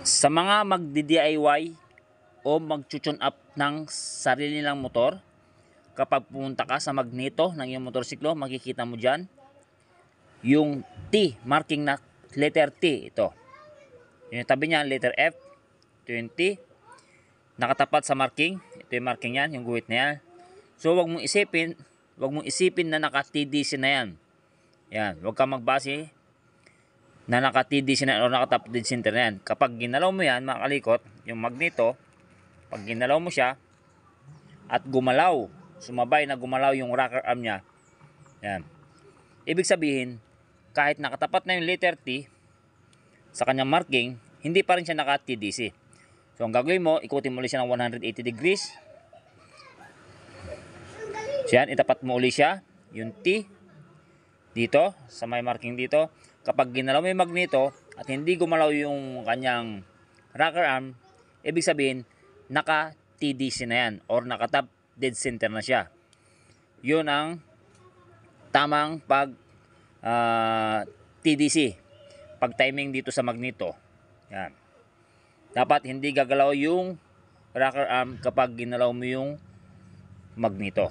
Sa mga magdi-DIY o mag-tune up ng sarili nilang motor, kapag pumunta ka sa magneto ng iyong motorsiklo, makikita mo dyan yung T, marking na letter T, ito. Yung tabi niya, letter F, ito yung T. Nakatapat sa marking, ito yung marking yan, yung guhit na yan. So, wag mong isipin, wag mong isipin na naka-TDC na yan. Yan, wag kang magbase na naka-TDC na o naka-top dead center na yan. Kapag ginalaw mo yan, makalikot, yung magneto, pag ginalaw mo siya, at gumalaw, sumabay na gumalaw yung rocker arm niya, yan. Ibig sabihin, kahit nakatapat na yung letter T sa kanyang marking, hindi pa rin siya naka-TDC. So, ang gagawin mo, ikutin mo ulit siya ng 180 degrees. So, yan, itapat mo ulit siya, yung T, dito, sa may marking dito. Kapag ginalaw mo yung magneto at hindi gumalaw yung kanyang rocker arm, ibig sabihin, naka TDC na yan or naka top dead center na siya. Yun ang tamang pag ah, uh, TDC, pag timing dito sa magneto. Yan. Dapat hindi gagalaw yung rocker arm kapag ginalaw mo yung magneto.